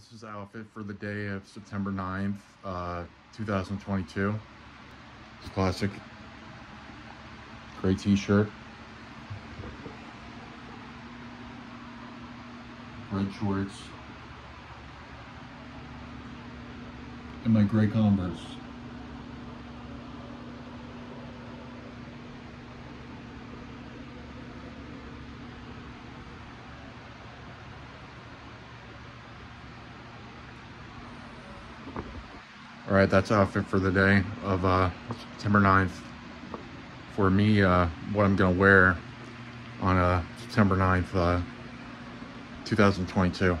This is outfit for the day of September 9th, uh, 2022. It's classic gray t-shirt. Red shorts. And my gray Converse. All right, that's outfit for the day of uh, September 9th. For me, uh, what I'm gonna wear on uh, September 9th, uh, 2022.